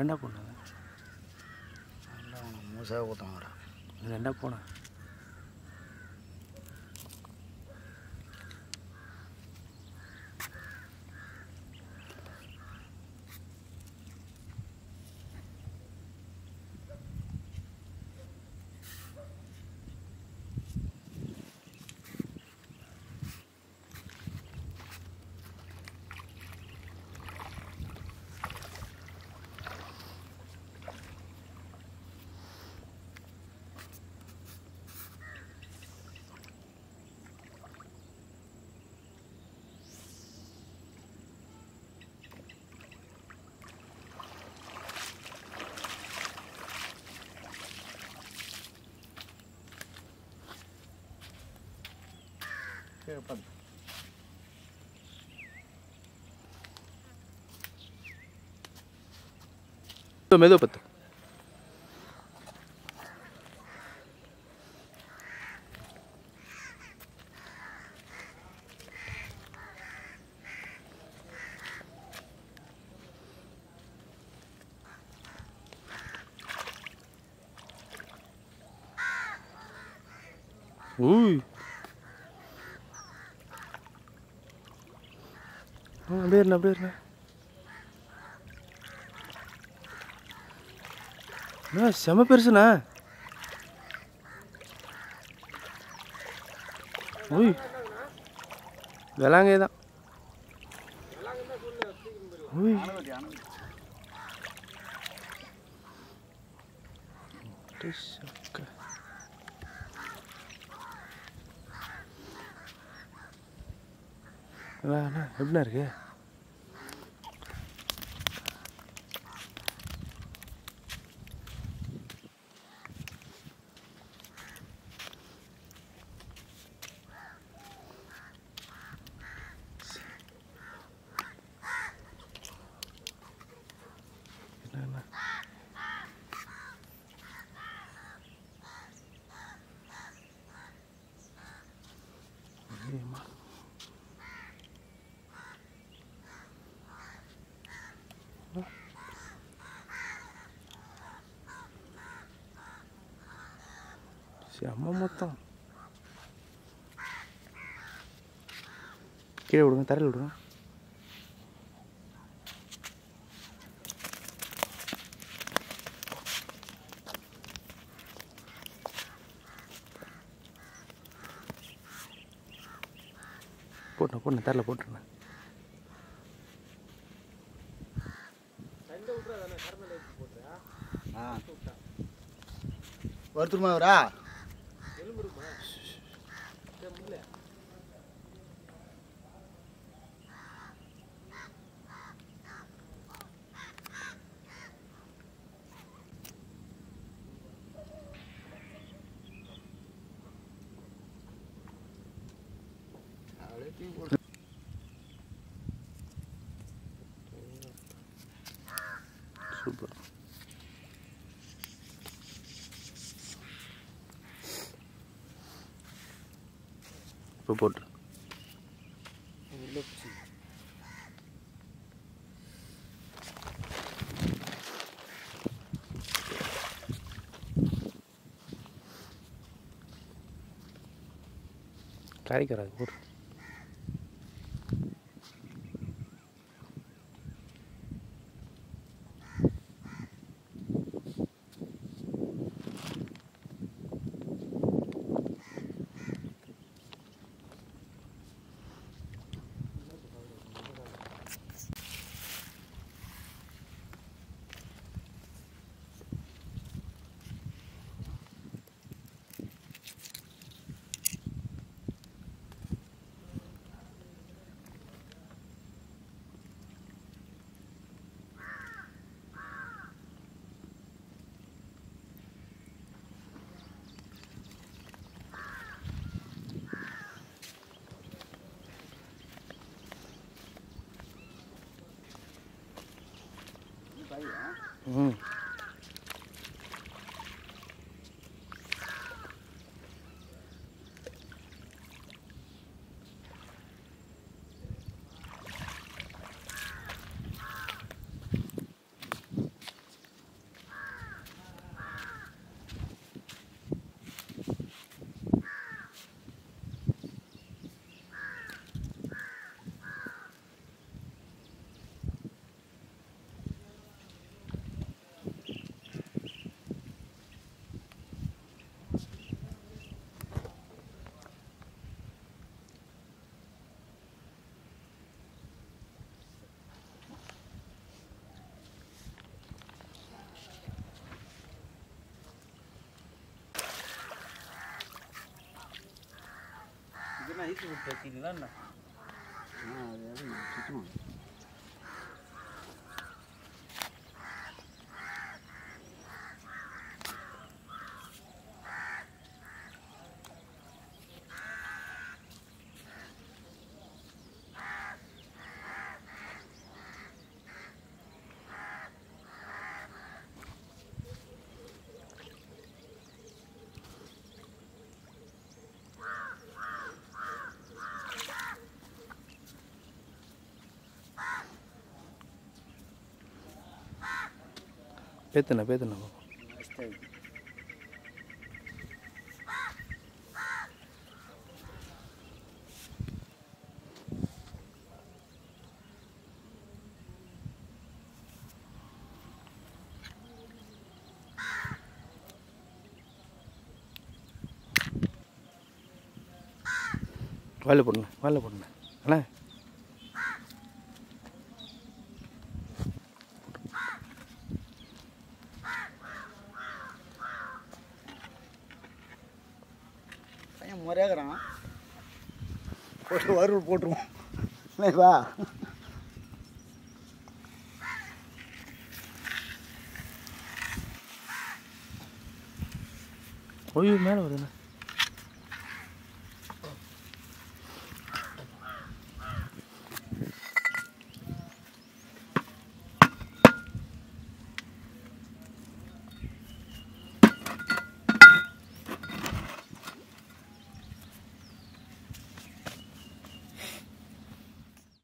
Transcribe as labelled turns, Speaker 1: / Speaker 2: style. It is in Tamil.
Speaker 1: ரெண்டா போனா
Speaker 2: நல்லா அவனுக்கு மூசாக ஊற்றுவாங்கடா
Speaker 1: ரெண்டா போனா pero para medo. Uy. அப்படியே இருண்ணே அப்படியே இருண்ணே அண்ணா செம பெருசுண்ணா. ஓய். வெளாங்கே தான். ஓய். அண்ணா எப்படிண்ணா இருக்கு? sana. Lima. Siapa motong? Kira udah tarik udah. போட்டுண்ணே போட்டு தரல போட்டுருண்ணே
Speaker 2: ஆ. வருத்துருமா வரா
Speaker 1: சூப்பர் இப்போ போட்டு கரைக்கிறாது போடு 嗯。
Speaker 2: என்ன விட்டு வச்சிங்களா என்ன ஆ அது சுத்தமாக
Speaker 1: பேத்துண்ணா பேத்துண்ணா.
Speaker 2: நெக்ஸ்ட்
Speaker 1: வாயில் போடுண்ணா வாயில் போடுண்ணா அண்ணா.
Speaker 2: பையன் முறையாகிறான் போட்டு வறுவல் போட்டுருவோம். இல்லைப்பா
Speaker 1: ஓய்வு மேலே வருதுண்ணா